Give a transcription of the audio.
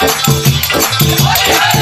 What?